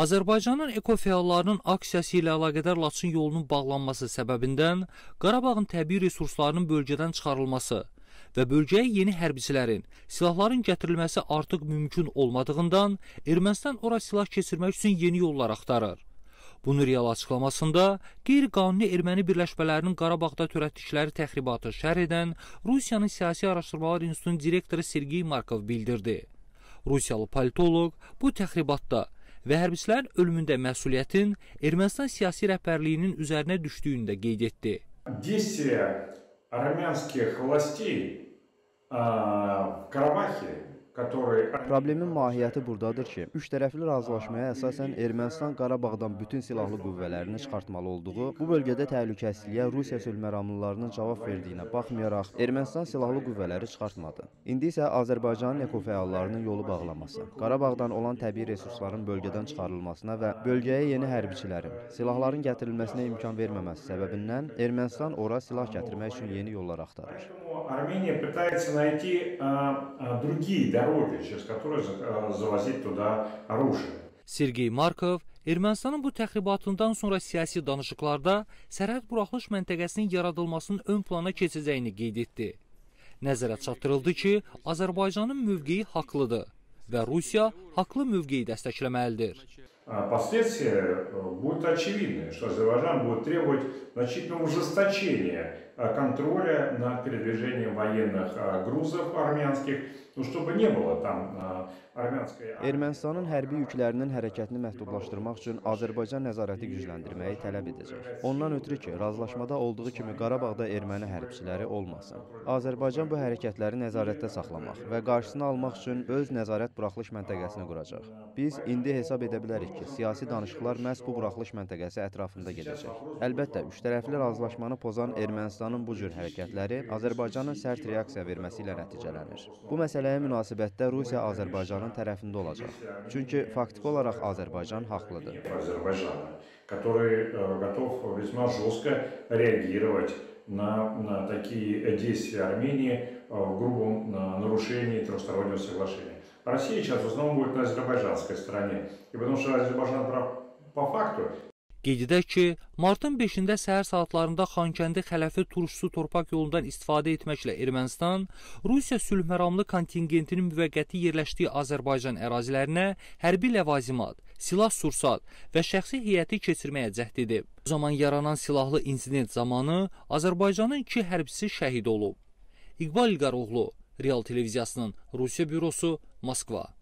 Azərbaycanın ekofəallarının aksiyası ilə əlaqədar Laçın yolunun bağlanması səbəbindən Qarabağın təbii resurslarının bölgədən çıxarılması və bölgəyə yeni hərbiçilərin, silahların gətirilməsi artıq mümkün olmadığından Ermənistan ora silah keçirmək üçün yeni yollar axtarır. Bunu real açıqlamasında qeyri-qanuni erməni birləşmələrinin Qarabağda törətdikləri təxribatı şərh edən Rusiyanın Siyasi Araşdırmalar İnstitutunun direktoru Sergey Markov bildirdi. Rusiyalı politoloq bu təxribatda və hərbçilərin ölümündə məsuliyyətin Ermənistan siyasi rəhbərliyinin üzərinə düşdüyünü də qeyd etdi. Действия армянских властей в Карабахе Problemin mahiyyəti buradadır ki, üç tərəfli razılaşmaya əsasən Ermənistan Qarabağdan bütün silahlı qüvvələrini çıxartmalı olduğu, bu bölgədə təhlükəsizliyə Rusiya sülhməramlılarının cavab verdiyinə baxmayaraq Ermənistan silahlı qüvvələri çıxartmadı. İndi isə Azərbaycanın ekofəallarının yolu bağlaması, Qarabağdan olan təbii resursların bölgədən çıxarılmasına və bölgəyə yeni hərbiçilərin, silahların gətirilməsinə imkan verməməsi səbəbindən Ermənistan ora silah gətirmək üçün yeni yollar axtarır. Armeniya pытается найти другие дороги, через которые завозить туда оружие. Sergey Markov Ermənistanın bu təxribatından sonra siyasi danışıqlarda sərhəd buraxılış məntəqəsinin yaradılmasının ön plana keçəcəyini qeyd etdi. Nəzərə çatdırıldı ki, Azərbaycanın mövqeyi haqlıdır və Rusiya haqlı mövqeyi dəstəkləməlidir. Последствия будут очевидны, что Азербайджан будет требовать значительного ужесточения контроля над передвижением военных грузов армянских, ну, чтобы не было там armянской Ermənistanın hərbi yüklərinin hərəkətini məhdudlaşdırmaq üçün Azərbaycan nəzarəti gücləndirməyi tələb edəcək. Ondan ötürü ki, razılaşmada olduğu kimi Qarabağda erməni hərbçiləri olmasın. Azərbaycan bu hərəkətləri nəzarətdə saxlamaq və qarşısını almaq üçün öz nəzarət buraxılış məntəqəsini quracaq. Biz indi hesab edə bilərik ki, siyasi danışıqlar məhz bu buraxılış məntəqəsi ətrafında gedəcək. Əlbəttə, üçtərəfli razılaşmanı pozan Ermənistanın bu cür hərəkətləri Azərbaycanın sərt reaksiya verməsi ilə nəticələnir. Bu məsələyə münasibətdə Rusiya Azərbaycanı Azərbaycanın tərəfində olacaq. Çünki faktiki olaraq Azərbaycan haqlıdır. Azərbaycana, который готов весьма жестко реагировать на, на такие действия Армении в грубом нарушении трехстороннего соглашения. Россия сейчас в основном будет на азербайджанской стороне. И потому что Азербайджан по факту Qeyd edək ki, martın 5-də səhər saatlarında Xankəndi Xələfi turşusu torpaq yolundan istifadə etməklə Ermənistan Rusiya sülhməramlı kontingentinin müvəqqəti yerləşdiyi Azərbaycan ərazilərinə hərbi ləvazimat, silah-sursat və şəxsi heyəti keçirməyə cəhd edib. Bu zaman yaranan silahlı insident zamanı Azərbaycanın iki hərbçisi şəhid olub. İqbal İlqaroğlu, Real televiziyasının Rusiya bürosu, Moskva.